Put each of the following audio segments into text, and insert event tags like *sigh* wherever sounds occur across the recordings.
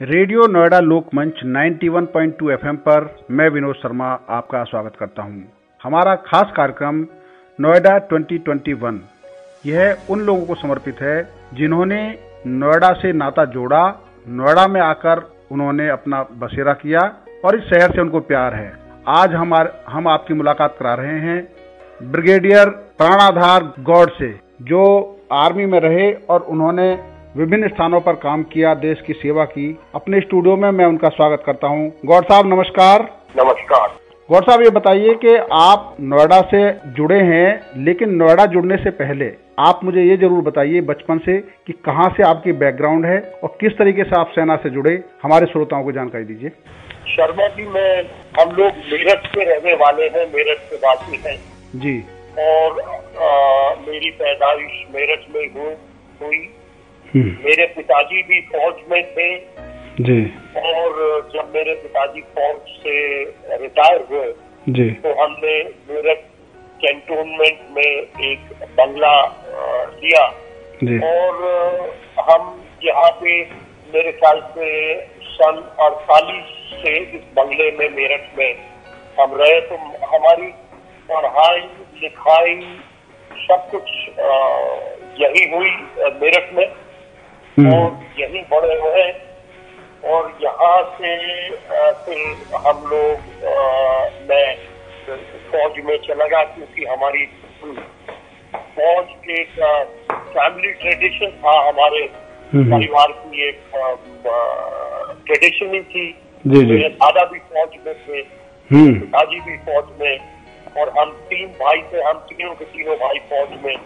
Radio Noida लोकमंच 91.2 FM पर मैं विनोद शर्मा आपका स्वागत करता हूँ। हमारा खास कार्यक्रम नोएडा 2021 यह उन लोगों को समर्पित है जिन्होंने नोएडा से नाता जोड़ा, नोएडा में आकर उन्होंने अपना बसेरा किया और इस शहर से उनको प्यार है आज हमारे, हम आपकी मुलाकात करा रहे हैं ब्रिगेडियर प्राणाधार गौड से, जो आर्मी में रहे और उन्होंने विभिन्न स्थानों पर काम किया देश की सेवा की। अपने स्टूडियो में मैं उनका स्वागत करता हूँ। गौर साहब नमस्कार। नमस्कार। गौर साहब ये बताइए कि आप नोएडा से जुड़े हैं लेकिन नोएडा जुड़ने से पहले आप मुझे ये ज़रूर बताइए बचपन से कि कहाँ से आपकी बैकग्राउंड है और किस तरीके से आप सेना से जुड़े। हमारे श्रोताओं को जानकारी दीजिए। शर्मा जी मैं हम लोग मेरठ के रहने वाले हैं मेरठ के वासी हैं। जी। और आ, मेरी पैदाइश मेरठ में हुई। मेरे पिताजी भी फौज में थे। जी। और जब मेरे पिताजी फौज से रिटायर हुए जी। तो हमने मेरठ कैंटोनमेंट में एक बंगला लिया। जी। और हम यहाँ पे मेरे ख्याल से सन अड़तालीस से इस बंगले में मेरठ में हम रहे। तो हमारी पढ़ाई लिखाई सब कुछ यही हुई मेरठ में। हम्म। और यही बड़े हुए और यहाँ से फिर हम लोग मैं फौज में चला गया क्योंकि हमारी फौज के फैमिली ट्रेडिशन था हमारे हम्म। परिवार की एक ट्रेडिशन ही थी। जी जी। मेरे दादा भी फौज में थे हम्म। पिताजी भी फौज में और हम तीन भाई थे हम तीनों के तीनों भाई फौज में।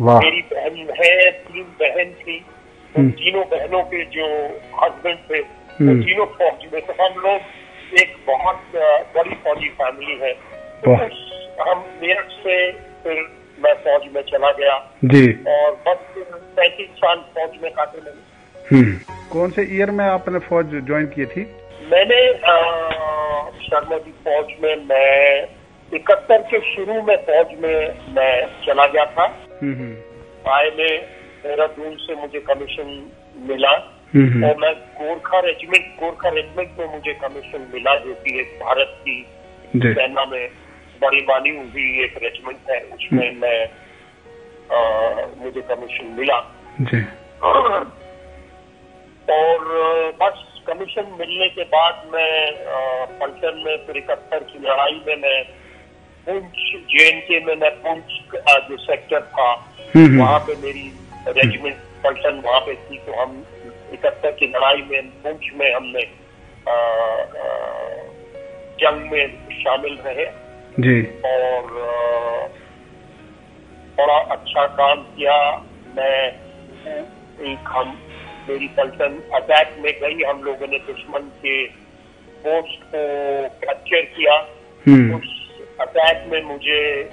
मेरी बहन है तीन बहन थी। तो हम्म। तीनों बहनों के जो हस्बैंड थे वो हम्म। तीनों फौजी में तो हम लोग एक बहुत बड़ी फौजी फैमिली है तो हम मेरठ से फिर मैं फौज में चला गया। जी। और बस पैंतीस साल फौज में काटे मैंने। हम्म। कौन से ईयर में आपने फौज ज्वाइन की थी? मैंने शर्मा जी फौज में मैं इकहत्तर के शुरू में फौज में मैं चला गया था। आए में देहरादून से मुझे कमीशन मिला। हम्म, हम्म और मैं गोरखा रेजिमेंट गोरखा रेजिमेंट में मुझे कमीशन मिला जो कि एक भारत की सेना में बड़ी मानी हुई एक रेजिमेंट है उसमें मैं आ, मुझे कमीशन मिला। जी। और बस कमीशन मिलने के बाद मैं फ़ंक्शन में फिर इकहत्तर की लड़ाई में मैं पुंछ जे में मैं पुंछ आ, जो सेक्टर था हम्म, हम्म। वहाँ पे मेरी रेजिमेंट पलटन वहाँ पे थी तो हम इकहत्तर की लड़ाई में पुंछ में हमने आ, आ, जंग में शामिल रहे। जी। और बड़ा अच्छा काम किया। मैं एक हम मेरी पलटन अटैक में गई। हम लोगों ने दुश्मन के पोस्ट को कैप्चर किया। हम्म। उस अटैक में मुझे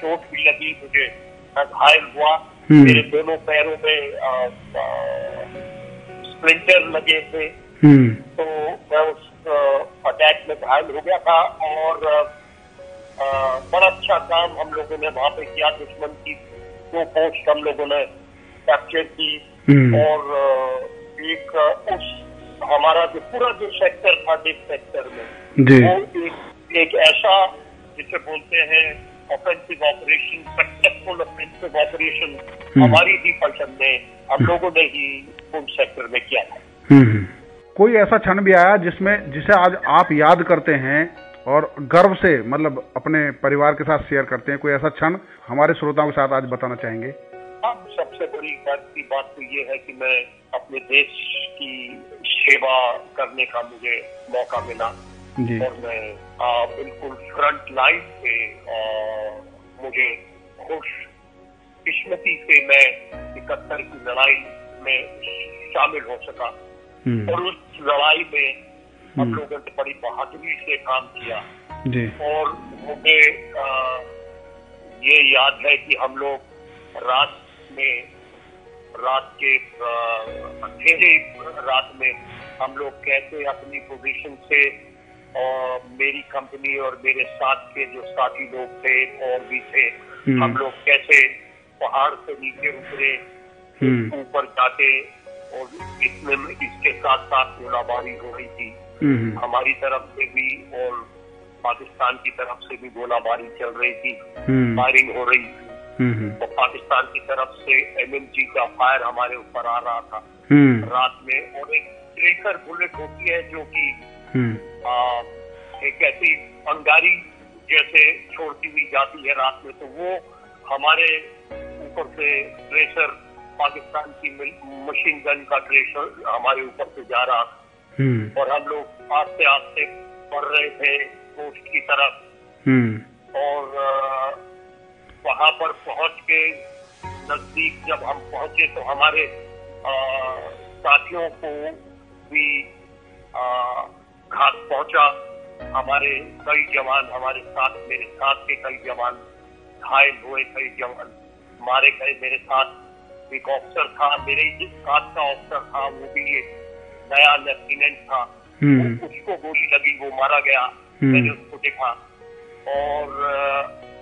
चोट भी लगी मुझे घायल हुआ। मेरे दोनों पैरों में आ, आ, स्प्लिंटर लगे थे। हम्म। तो मैं उस अटैक में घायल हो गया था और आ, बड़ा अच्छा काम हम लोगों ने वहाँ पे किया। दुश्मन की दो पोस्ट हम लोगों ने कैप्चर की। हम्म। और एक उस हमारा जो पूरा जो सेक्टर था डिप सेक्टर में वो एक एक ऐसा जिसे बोलते हैं offensive operation successful offensive operation. हमारी ही पसंद ने हम लोगों ने ही उन सेक्टर में किया था। हम्म कोई ऐसा क्षण भी आया जिसमें जिसे आज आप याद करते हैं और गर्व से मतलब अपने परिवार के साथ शेयर करते हैं कोई ऐसा क्षण हमारे श्रोताओं के साथ आज बताना चाहेंगे? अब सबसे बड़ी बात की बात तो ये है कि मैं अपने देश की सेवा करने का मुझे मौका मिला। और मैं आ, बिल्कुल फ्रंट लाइन पे आ, मुझे खुश किस्मती से मैं इकहत्तर की लड़ाई में शामिल हो सका। हम्म। और उस लड़ाई में हम हम्म। लोगों ने बड़ी बहादुरी से काम किया। जी। और मुझे आ, ये याद है कि हम लोग रात में रात के अंधेरे रात में हम लोग कैसे अपनी पोजीशन से और मेरी कंपनी और मेरे साथ के जो साथी लोग थे और भी थे हम्म। हम लोग कैसे पहाड़ से नीचे उतरे हम्म। ऊपर जाते और इसमें इसके साथ साथ गोलाबारी हो रही थी। हम्म, हमारी तरफ़ से भी और पाकिस्तान की तरफ़ से भी गोलाबारी चल रही थी फायरिंग हो रही थी। तो पाकिस्तान की तरफ़ से एमएमजी का फायर हमारे ऊपर आ रहा था। रात में और एक ट्रेकर बुलेट होती है जो कि आ, एक ऐसी अंगारी जैसे छोड़ती हुई जाती है रात में तो वो हमारे ऊपर से ट्रेसर पाकिस्तान की मशीन गन का ट्रेसर हमारे ऊपर से जा रहा हम्म, और हम लोग आस्ते आस्ते बढ़ रहे थे कोस्ट की तरफ़। हम्म, और वहाँ पर पहुँच के नज़दीक जब हम पहुँचे तो हमारे आ, साथियों को भी आ, घात पहुँचा। हमारे कई जवान हमारे साथ मेरे साथ के कई जवान घायल हुए कई जवान मारे गए मेरे साथ। एक ऑफिसर था मेरे ही साथ का ऑफिसर था वो भी एक नया लेफ्टिनेंट था। हम्म, उसको गोली लगी वो मारा गया। हम्म। मैंने उसको देखा। और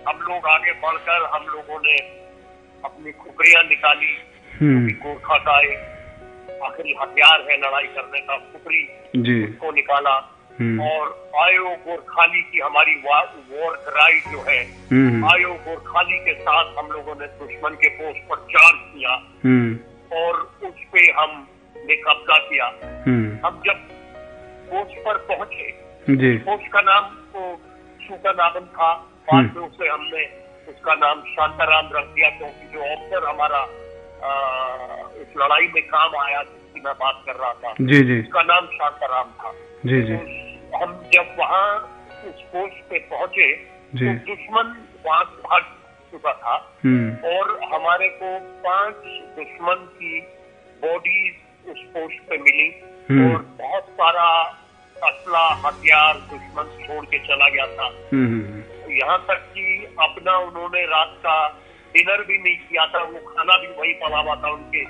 हम लोग आगे बढ़कर हम लोगों ने अपनी खुकरियाँ निकाली। हम्म, गोरखा का एक आखिरी हथियार है लड़ाई करने का खुकरी जी। को निकाला। हम्म, और आयो गोरखाली की हमारी वॉर क्राई जो है हम्म, आयो गोरखाली के साथ हम लोगों ने दुश्मन के पोस्ट पर चार्ज किया। हम्म, और उस पे हम ने कब्जा किया। हम जब पोस्ट पर पहुँचे पोस्ट का नाम तो सूका नामन था। बाद में उसे हमने उसका नाम शांताराम रख दिया क्योंकि जो ऑफिसर हमारा आ, इस लड़ाई में काम आया जिसकी मैं बात कर रहा था। जी जी। उसका नाम शांताराम था। जी जी। तो हम जब वहाँ उस पोस्ट पे पहुँचे। तो दुश्मन वहाँ भाग चुका था। हम्म, और हमारे को पाँच दुश्मन की बॉडीज उस पोस्ट पे मिली। हम्म। और बहुत सारा असला हथियार दुश्मन छोड़ के चला गया था। हम्म, यहाँ तक कि अपना उन्होंने रात का डिनर भी नहीं किया था वो खाना भी वही पड़ा हुआ था उनके।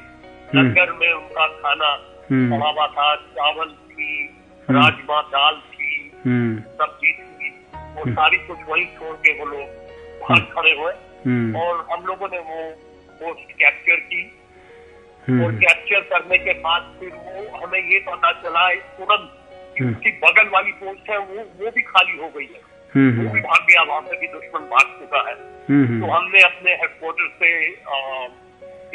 लंगर में उनका खाना हम्म। पड़ा हुआ था चावल थी हम्म। राजमा दाल थी हम्म, सब्ज़ी थी वो सारी कुछ वही छोड़ के वो लोग बाहर खड़े हुए। हम्म, और हम लोगों ने वो पोस्ट कैप्चर की। और हम्म, कैप्चर करने के बाद फिर वो हमें ये पता चला तुरंत कि हम्म। उसकी बगल वाली पोस्ट है वो वो भी खाली हो गई है। हम्म, वो भी भाग गया से भी दुश्मन भाग चुका है। हम्म, तो हमने अपने हेडक्वार्टर से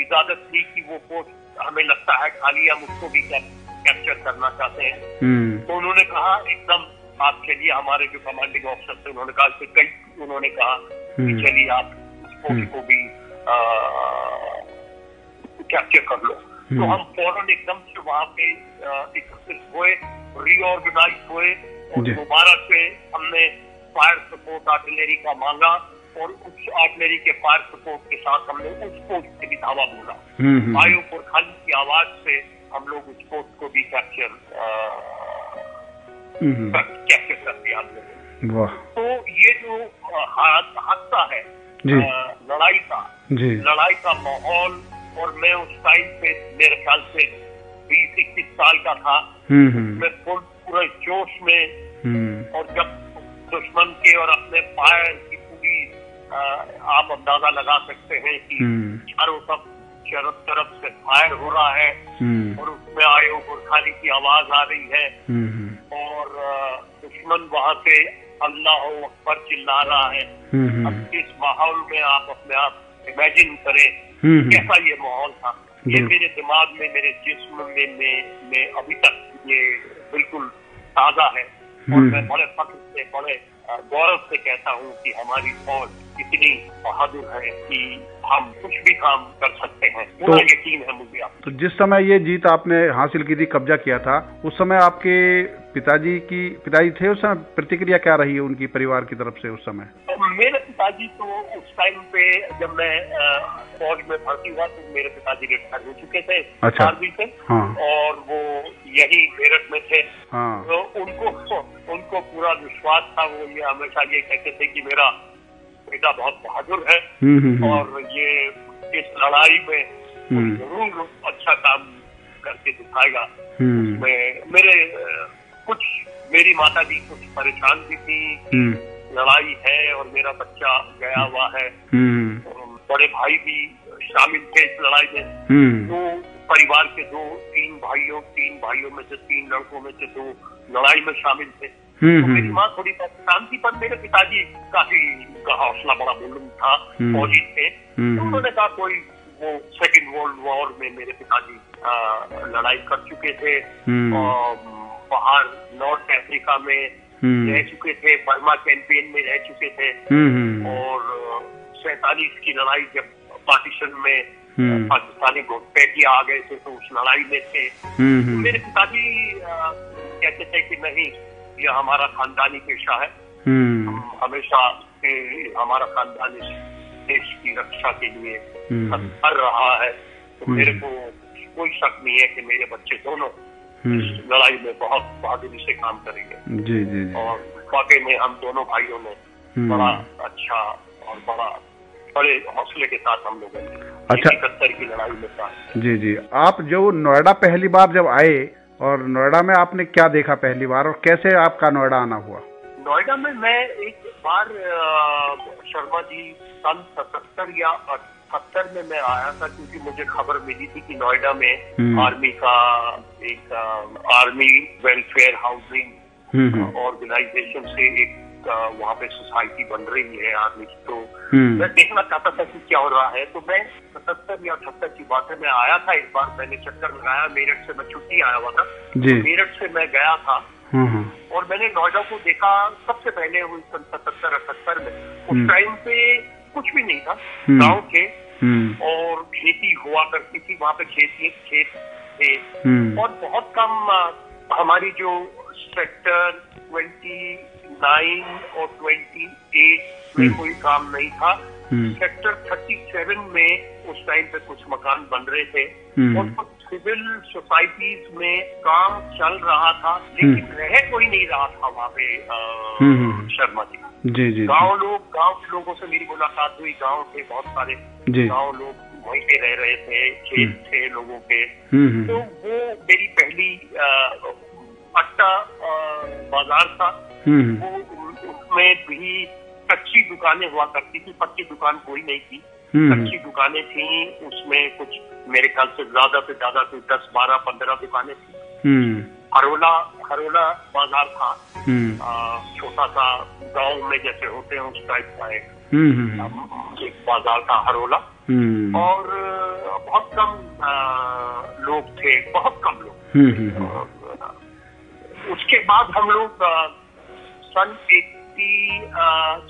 इजाज़त ली कि वो पोस्ट हमें लगता है खाली हम उसको भी कैप्चर करना चाहते हैं। हम्म, तो उन्होंने कहा एकदम आप चलिए हमारे जो कमांडिंग ऑफिसर थे उन्होंने कहा कि कई उन्होंने कहा कि हम्म। चलिए आप हम्म। पोस्ट को भी कैप्चर कर लो। तो हम्म। हम फ़ौरन एकदम से वहाँ पे एकत्रित हुए रीऑर्गेनाइज हुए और दोबारा से हमने फायर सपोर्ट आर्टिलरी का मांगा और उस आर्टिलरी के फायर सपोर्ट के साथ हमने उस पोस्ट से भी धावा बोला। हम्म, हम्म, वायु पुरखानी की आवाज़ से हम लोग उस पोस्ट को भी कैप्चर हम्म, कैप्चर कर दिया हम लोगों तो ये जो हादसा है जी। अ, लड़ाई का लड़ाई का माहौल और मैं उस टाइम पे मेरे ख्याल से बीस इक्कीस साल का था मैं पूरे जोश में और जब दुश्मन के और अपने फायर की पूरी आप अंदाज़ा लगा सकते हैं कि हम्म, चारों सब तरफ़ तरफ़ से फायर हो रहा है हम्म, और उसमें आयो गुरखानी की आवाज़ आ रही है। हम्म, और दुश्मन वहाँ से अल्लाह अकबर चिल्ला रहा है। अब इस माहौल में आप अपने आप इमेजिन करें कैसा ये माहौल था। ये मेरे दिमाग में मेरे जिस्म में में, में अभी तक ये बिल्कुल ताज़ा है। और हम्म। मैं बड़े फख्र से बड़े गौरव से कहता हूँ कि हमारी फौज इतनी बहादुर है कि हम कुछ भी काम कर सकते हैं। पूरा तो- यकीन है मुझे आप तो जिस समय ये जीत आपने हासिल की थी कब्जा किया था उस समय आपके पिताजी की पिताजी थे उस समय? प्रतिक्रिया क्या रही है उनकी परिवार की तरफ़ से उस समय? तो मेरे पिताजी तो उस टाइम पे जब मैं फौज में भर्ती हुआ तो मेरे पिताजी रिटायर हो चुके थे अच्छा। से। हाँ। और वो यही मेरठ में थे। हाँ। तो उनको उनको पूरा विश्वास था वो ये हमेशा ये कहते थे कि मेरा बेटा बहुत बहादुर है। हम्म, हम्म, हम्म, और ये इस लड़ाई में। ज़रूर अच्छा काम करके दिखाएगा। मैं मेरे कुछ मेरी माता जी कुछ परेशान भी थी। लड़ाई है और मेरा बच्चा गया हुआ है। बड़े भाई भी शामिल थे इस लड़ाई में। तो परिवार के दो तीन भाइयों तीन भाइयों में से तीन लड़कों में से दो लड़ाई में शामिल थे। तो मेरी माँ थोड़ी परेशान थी पर मेरे पिताजी काफ़ी का हौसला बड़ा बुलंद था हम्म। फौजी थे। हम्म, उन्होंने कहा कोई वो सेकेंड वर्ल्ड वॉर में मेरे पिताजी लड़ाई कर चुके थे हम्म। और बाहर नॉर्थ अफ्रीका में रह चुके थे बर्मा कैंपेन में रह चुके थे। और सैतालीस की लड़ाई जब पार्टीशन में पाकिस्तानी घुसपैठिया आ गए थे तो उस लड़ाई में थे। मेरे पिताजी कहते थे कि नहीं यह हमारा खानदानी पेशा है। हम हमेशा से हमारा खानदान इस देश की रक्षा के लिए हम्म, कर रहा है। तो हम्म। मेरे को कोई शक नहीं है कि मेरे बच्चे दोनों इस हम्म, लड़ाई में बहुत बहादुरी से काम करेंगे। जी जी और वाकई में हम दोनों भाइयों ने। बड़ा अच्छा और बड़ा बड़े हौसले के साथ हम लोगों ने अच्छा। इकहत्तर की लड़ाई में था जी जी। आप जो नोएडा पहली बार जब आए और नोएडा में आपने क्या देखा पहली बार और कैसे आपका नोएडा आना हुआ? नोएडा में मैं एक बार शर्मा जी सन सतहत्तर या अठहत्तर में मैं आया था क्योंकि मुझे खबर मिली थी कि नोएडा में हम्म। आर्मी का एक army welfare housing hmm, hmm, organisation से एक वहाँ पे सोसाइटी बन रही है आर्मी की। तो मैं देखना चाहता था कि क्या हो रहा है। तो मैं सतहत्तर या अठहत्तर की बात है मैं आया था एक बार मैंने चक्कर लगाया मेरठ से मैं छुट्टी आया हुआ था। मेरठ से मैं गया था। और मैंने नोएडा को देखा सबसे पहले हुई सन सतहत्तर अठहत्तर में। हम्म। उस टाइम पे कुछ भी नहीं था। हम्म। गाँव थे। हम्म, और खेती हुआ करती थी। वहाँ पे खेती खेत थे। हम्म, और बहुत कम हमारी जो सेक्टर ट्वेंटी नाइन और ट्वेंटी एट में हम्म। कोई काम नहीं था। हम्म, सेक्टर थर्टी सेवन में उस टाइम पे कुछ मकान बन रहे थे। हम्म। और कुछ सिविल सोसाइटीज में काम चल रहा था लेकिन रह कोई नहीं रहा था वहाँ पे हम्म, हम्म। शर्मा जी। जी जी गाँव लोग गाँव के लोगों से मेरी मुलाकात हुई। गाँव के बहुत सारे गाँव लोग वहीं पे रह रहे थे खेत थे लोगों के। हम्म, हम्म, तो वो मेरी पहली अट्टा बाज़ार था। हम्म, वो उसमें भी कच्ची दुकानें हुआ करती थी पक्की दुकान कोई नहीं थी। हम्म, कच्ची दुकानें थी उसमें कुछ मेरे ख्याल से ज़्यादा से ज़्यादा कोई दस बारह पंद्रह दुकानें थी। हम्म, हरोला हरोला बाज़ार था। हम्म, छोटा सा गाँव में जैसे होते हैं उस टाइप का एक एक बाज़ार था हरोला। हम्म, और बहुत कम लोग थे बहुत कम लोग। हम्म, हम्म, अ, उसके बाद हम लोग सन एट्टी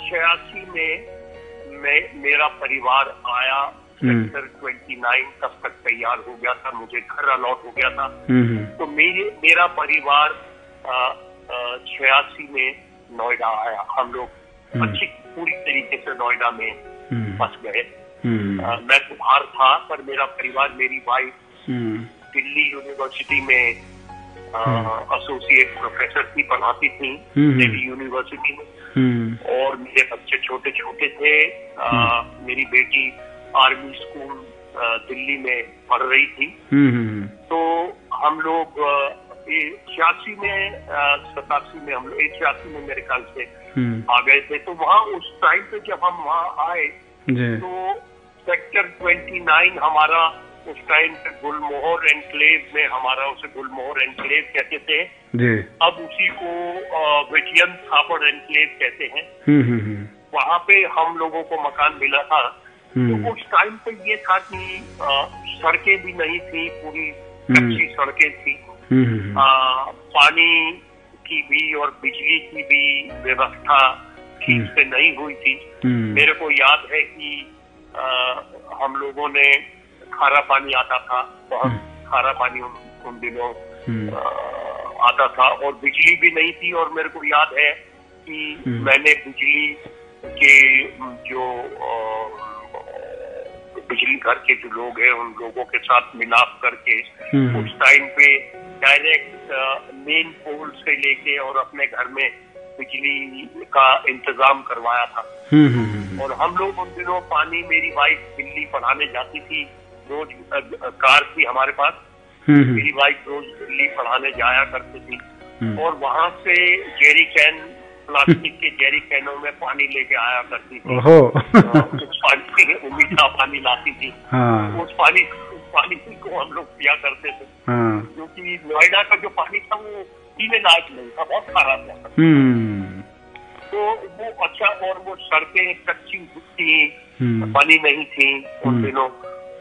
छियासी में मैं मेरा परिवार आया हम्म। सेक्टर ट्वेंटी नाइन तब तक तैयार हो गया था मुझे घर अलॉट हो गया था। हम्म, तो मेरे मेरा परिवार छियासी में नोएडा आया। हम लोग हम्म। अच्छी पूरी तरीके से नोएडा में हम्म, फंस गए। हम्म, मैं तो बाहर था पर मेरा परिवार मेरी वाइफ हम्म, दिल्ली यूनिवर्सिटी में एसोसिएट प्रोफेसर थी पढ़ाती थी हम्म। दिल्ली यूनिवर्सिटी में। हम्म, और मेरे बच्चे छोटे छोटे थे अ, मेरी बेटी आर्मी स्कूल दिल्ली में पढ़ रही थी। हम्म, हम्म, तो हम लोग छियासी में सतासी में हम लोग छियासी में मेरे ख्याल से हम्म, आ गए थे। तो वहाँ उस टाइम पे जब हम वहाँ आए तो सेक्टर 29 हमारा उस टाइम पे गुलमोहर एनक्लेव में हमारा उसे गुलमोहर एनक्लेव कहते थे। जी। अब उसी को विजयन थापड़ एनक्लेव कहते हैं। हम्म, हम्म, हम्म, वहाँ पे हम लोगों को मकान मिला था। तो उस टाइम पे ये था कि सड़कें भी नहीं थी पूरी। कच्ची सड़कें थी। हम्म, पानी की भी और बिजली की भी व्यवस्था ठीक। से नहीं हुई थी। मेरे को याद है कि आ, हम लोगों ने खारा पानी आता था बहुत खारा पानी उन, उन दिनों हम्म, आ, आता था और बिजली भी नहीं थी और मेरे को याद है कि हम्म। मैंने बिजली के जो बिजली घर के जो लोग हैं उन लोगों के साथ मिलाप करके हम्म। उस टाइम पे डायरेक्ट मेन पोल से लेके और अपने घर में बिजली का इंतज़ाम करवाया था हम्म, हम्म, हम्म, और हम लोग उन दिनों पानी मेरी वाइफ दिल्ली पढ़ाने जाती थी रोज कार थी हमारे पास। हम्म, मेरी वाइफ रोज दिल्ली पढ़ाने जाया करती थी। हम्म, और वहाँ से जेरी कैन प्लास्टिक के जेरी कैनों में पानी लेके आया करती थी। ओहो। उस पानी मीठा पानी लाती थी। हाँ। उस पानी पानी को हम लोग पिया करते थे। हाँ। क्योंकि नोएडा का जो पानी था वो पीने लायक नहीं था बहुत खराब था। हम्म। तो वो अच्छा और वो सड़कें कच्ची थी हम्म। बनी नहीं थी उन हम्म। दिनों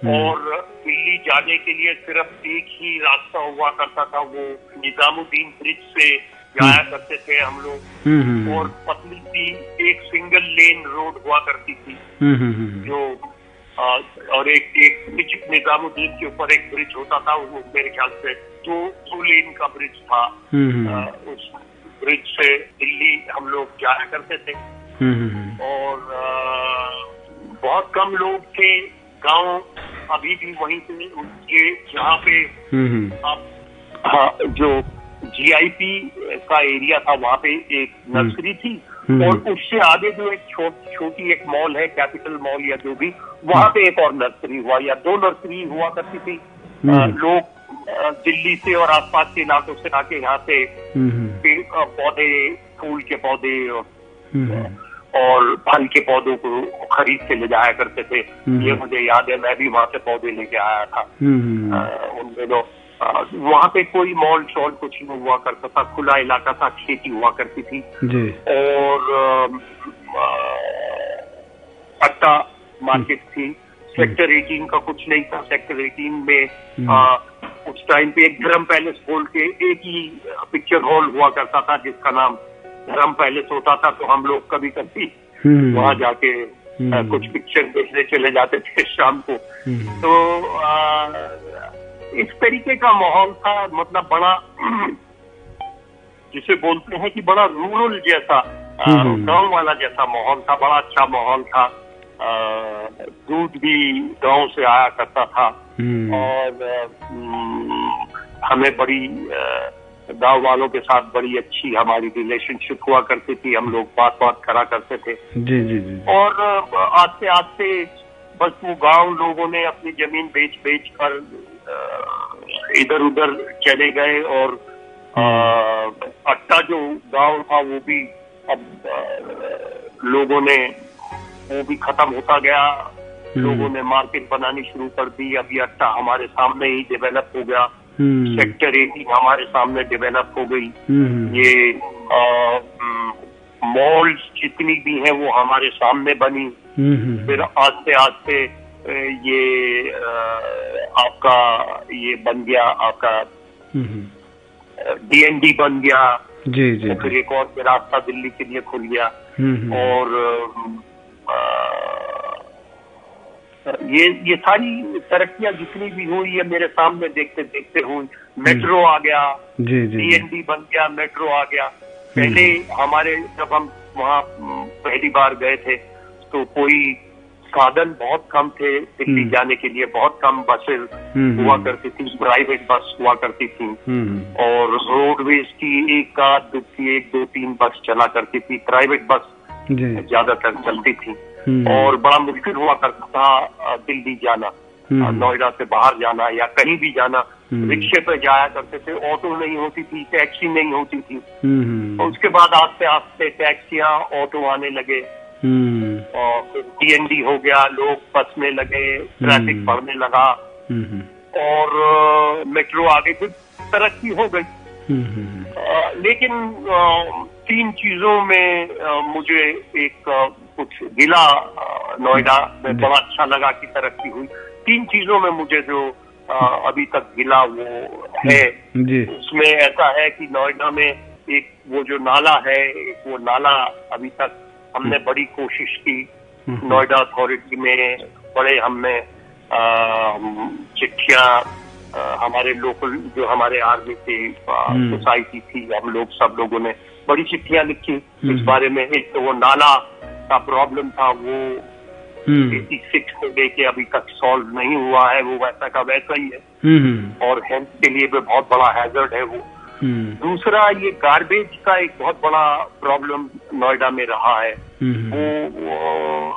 और दिल्ली जाने के लिए सिर्फ़ एक ही रास्ता हुआ करता था वो निजामुद्दीन ब्रिज से जाया करते थे हम लोग। हम्म हम्म और पतली सी एक सिंगल लेन रोड हुआ करती थी। हम्म हम्म हम्म जो आ, और एक एक ब्रिज निजामुद्दीन के ऊपर एक ब्रिज होता था वो मेरे ख्याल से दो दो लेन का ब्रिज था। हम्म आ, हम्म। उस ब्रिज से दिल्ली हम लोग जाया करते थे। हम्म हम्म। और आ, बहुत कम लोग थे गाँव अभी भी वहीं पे उनके जहाँ पे हम्म आप हाँ, जो जीआईपी का एरिया था वहाँ पे एक नर्सरी थी हम्म। और उससे आगे जो एक छोटी एक मॉल है कैपिटल मॉल या जो भी वहाँ पे एक और नर्सरी हुआ या दो नर्सरी हुआ करती थी। हम्म। लोग दिल्ली से और आसपास के इलाकों से आके यहाँ से हम्म पेड़ पौधे फूल के पौधे और हम्म। और फल के पौधों को खरीद के ले जाया करते थे। हम्म। ये मुझे याद है मैं भी वहाँ से पौधे लेके आया था। हम्म उन दिनों वहाँ पे कोई मॉल शॉल कुछ नहीं हुआ करता था खुला इलाका था खेती हुआ करती थी। जी। और अट्टा मार्केट थी। सेक्टर 18 का कुछ नहीं था। सेक्टर 18 में अ, उस टाइम पे एक धर्म पैलेस बोल के एक ही पिक्चर हॉल हुआ करता था जिसका नाम धर्म पैलेस होता था तो हम लोग कभी कभी हम्म। वहाँ जाके अ, हम्म। कुछ पिक्चर देखने चले जाते थे *laughs* शाम को। हम्म। तो आ, इस तरीके का माहौल था मतलब बड़ा जिसे बोलते हैं कि बड़ा रूरल जैसा आ। गाँव वाला जैसा माहौल था बड़ा अच्छा माहौल था। दूध भी गाँव से आया करता था। और हमें बड़ी अ, गाँव वालों के साथ बड़ी अच्छी हमारी रिलेशनशिप हुआ करती थी हम लोग बात बात करा करते थे। जी जी जी और आस्ते आस्ते बस वो गाँव लोगों ने अपनी ज़मीन बेच बेच कर इधर उधर चले गए और अट्टा जो गाँव था वो भी अब लोगों ने वो भी खत्म होता गया। लोगों ने मार्केट बनानी शुरू कर दी। अभी अट्टा हमारे सामने ही डेवलप हो गया। हम्म सेक्टर एटीन हमारे सामने डेवलप हो गई। हम्म। ये मॉल्स जितनी भी हैं वो हमारे सामने बनी। हम्म फिर आस्ते आस्ते ये आपका ये बन गया आपका हम्म डीएनडी बन गया। जी जी और फिर एक और रास्ता दिल्ली के लिए खुल गया। हम्म। और अ, ये ये सारी तरक्कियाँ जितनी भी हुई ये मेरे सामने देखते देखते हुई मेट्रो आ गया जी जी डीएनडी बन गया मेट्रो आ गया। पहले हमारे जब हम वहाँ पहली बार गए थे तो कोई साधन बहुत कम थे दिल्ली हम्म। जाने के लिए बहुत कम बसेस हम्म, हुआ हम्म। करती थी प्राइवेट बस हुआ करती थी। हम्म और रोडवेज़ की एक आध की एक दो तीन बस चला करती थी प्राइवेट बस ज़्यादातर चलती थी। हम्म और बड़ा मुश्किल हुआ करता था दिल्ली जाना हम्म। नोएडा से बाहर जाना या कहीं भी जाना। हम्म। रिक्शे पे जाया करते थे ऑटो नहीं होती थी टैक्सी नहीं होती थी। हम्म और उसके बाद आस्ते आस्ते टैक्सियाँ ऑटो आने लगे। हम्म। और फिर डीएनडी हो गया लोग बसने लगे ट्रैफ़िक हम्म। बढ़ने लगा। हम्म और मेट्रो आगे फिर तरक्की हो गई। हम्म लेकिन तीन चीज़ों में मुझे एक कुछ गिला नोएडा में बड़ा अच्छा लगा कि तरक्की हुई। तीन चीज़ों में मुझे जो अ, अभी तक गिला वो है। जी। उसमें ऐसा है कि नोएडा में एक वो जो नाला है एक वो नाला अभी तक हमने बड़ी कोशिश की। हम्म। नोएडा अथॉरिटी में बड़े हमने चिट्ठियाँ हमारे लोकल जो हमारे आर्मी हम्म। सोसाइटी थी हम लोग सब लोगों ने बड़ी चिट्ठियाँ लिखी। इस हम्म। बारे में एक तो वो नाला का प्रॉब्लम था वो हम्म। एटी सिक्स को लेके अभी तक सॉल्व नहीं हुआ है वो वैसा का वैसा ही है। हम्म और हेल्थ के लिए भी बहुत बड़ा हैजर्ड है वो। हम्म। दूसरा ये गार्बेज का एक बहुत बड़ा प्रॉब्लम नोएडा में रहा है। हम्म वो, वो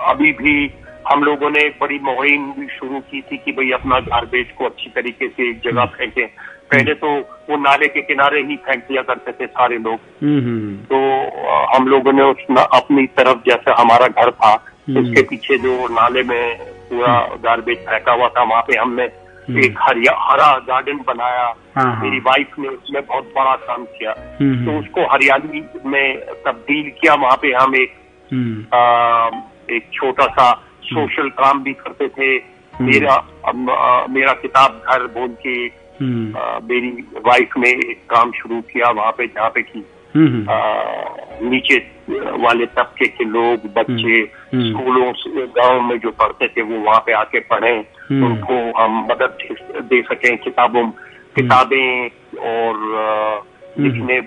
अभी भी हम लोगों ने एक बड़ी मुहिम भी शुरू की थी कि भाई अपना गार्बेज को अच्छी तरीके से एक जगह फेंकें। पहले तो वो नाले के किनारे ही फेंक दिया करते थे सारे लोग। हम्म तो हम लोगों ने उस अपनी तरफ़ जैसे हमारा घर था हम्म। उसके पीछे जो नाले में पूरा गार्बेज फेंका हुआ था वहाँ पे हमने एक हरिया हरा गार्डन बनाया। हाँ, हाँ। मेरी वाइफ ने उसमें बहुत बड़ा काम किया। हम्म, तो उसको हरियाली में तब्दील किया वहाँ पे हम एक हम्म, आ, एक छोटा सा सोशल काम भी करते थे। मेरा आ, मेरा किताब घर बोल के हम्म, आ, मेरी वाइफ ने एक काम शुरू किया वहाँ पे जहाँ पे की हम्म, आ, नीचे वाले तबके के लोग बच्चे हम्म। स्कूलों गाँव में जो पढ़ते थे वो वहाँ पे आके पढ़ें हम्म। उनको हम मदद दे- सकें किताबों किताबें और हम्म। लिखने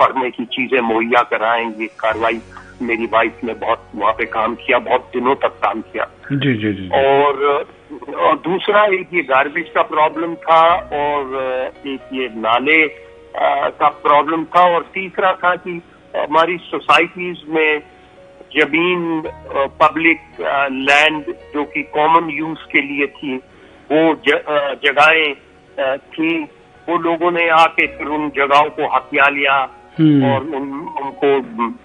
पढ़ने की चीज़ें मुहैया कराएँ ये कार्रवाई मेरी वाइफ ने बहुत वहाँ पे काम किया बहुत दिनों तक काम किया जी जी जी और और दूसरा एक ये गार्बेज का प्रॉब्लम था और एक ये नाले का प्रॉब्लम था और तीसरा था कि हमारी सोसाइटीज में ज़मीन पब्लिक लैंड जो कि कॉमन यूज़ के लिए थी वो जगहें थी वो लोगों ने आके फिर उन जगहों को हथिया लिया हम्म, और उन उनको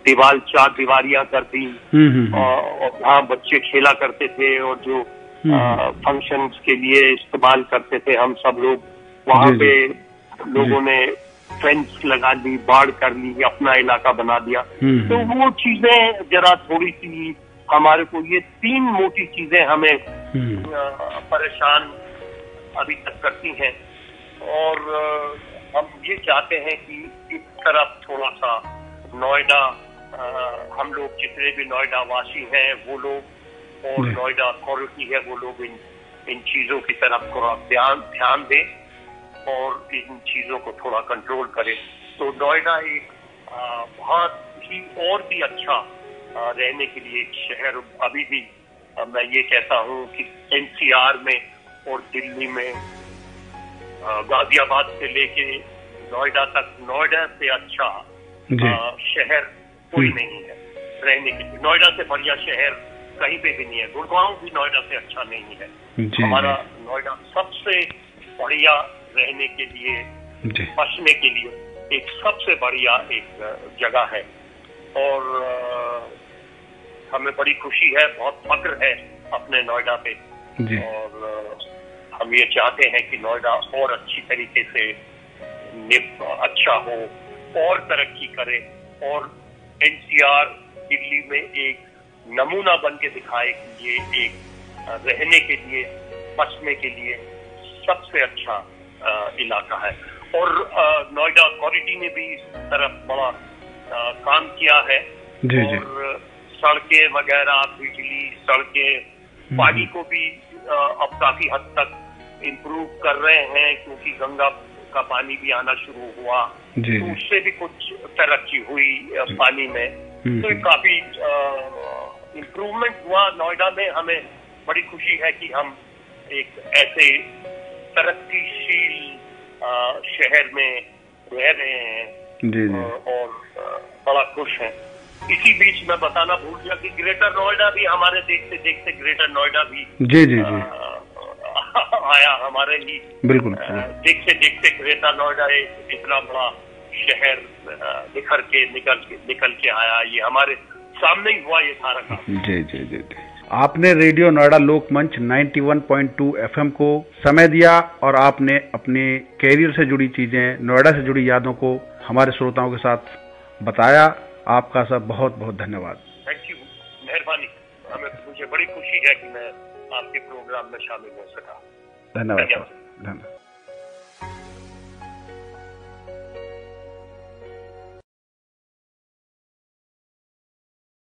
दीवार चार दीवारियाँ कर दी हम्म, हम्म, और वहाँ बच्चे खेला करते थे और जो। फ़ंक्शंस के लिए इस्तेमाल करते थे हम सब लोग। वहाँ। पे लोगों ने फेंस लगा दी बाढ़ कर ली अपना इलाका बना दिया। हम्म, तो वो चीज़ें जरा थोड़ी सी हमारे को ये तीन मोटी चीज़ें हमें हम्म, परेशान अभी तक करती हैं। और हम ये चाहते हैं कि इस तरफ़ थोड़ा सा नोएडा हम लोग जितने भी नोएडा वासी हैं वो लोग और नोएडा अथॉरिटी है वो लोग इन इन चीज़ों की तरफ़ थोड़ा ध्यान ध्यान दें और इन चीज़ों को थोड़ा कंट्रोल करें। तो नोएडा एक बहुत ही और भी अच्छा रहने के लिए एक शहर अभी भी मैं ये कहता हूँ कि एनसीआर में और दिल्ली में गाजियाबाद से लेके नोएडा तक नोएडा से अच्छा शहर कोई। नहीं है रहने के लिए। नोएडा से बढ़िया शहर कहीं पे भी नहीं है। गुड़गांव भी नोएडा से अच्छा नहीं है। हमारा नोएडा सबसे बढ़िया रहने के लिए बसने के लिए एक सबसे बढ़िया एक जगह है। और हमें बड़ी खुशी है बहुत फक्र है अपने नोएडा पे। और हम ये चाहते हैं कि नोएडा और अच्छी तरीके से अच्छा हो और तरक्की करे। और एनसीआर दिल्ली में एक नमूना बन के दिखाए कि ये एक रहने के लिए बसने के लिए सबसे अच्छा अ, इलाका है। और नोएडा अथॉरिटी ने भी इस तरफ़ बड़ा काम किया है। जी, जी। और सड़कें वगैरह बिजली सड़कें पानी को भी अ, अब काफ़ी हद तक इम्प्रूव कर रहे हैं क्योंकि गंगा का पानी भी आना शुरू हुआ। तो उससे भी कुछ तरक्की हुई पानी में। हम्म, तो ये काफ़ी इम्प्रूवमेंट हुआ नोएडा में हमें बड़ी खुशी है कि हम एक ऐसे तरक्कीशील शहर में रह रहे हैं जी जी। और बड़ा खुश हैं। इसी बीच मैं बताना भूल गया कि ग्रेटर नोएडा भी हमारे देखते देखते ग्रेटर नोएडा भी जी जी जी। आया हमारे ही। बिल्कुल। देखते देखते ग्रेटर नोएडा एक इतना बड़ा शहर निखर के निकल के निकल के आया। ये हमारे सामने ही हुआ ये सारा काम। जी जी जी जी। आपने रेडियो नोएडा लोकमंच 91.2 एफएम को समय दिया और आपने अपने कैरियर से जुड़ी चीज़ें नोएडा से जुड़ी यादों को हमारे श्रोताओं के साथ बताया। आपका सब बहुत बहुत धन्यवाद। थैंक यू मेहरबानी। हमें मुझे बड़ी खुशी है कि मैं आपके प्रोग्राम में शामिल हो सका। धन्यवाद। धन्यवाद। धन्यवाद।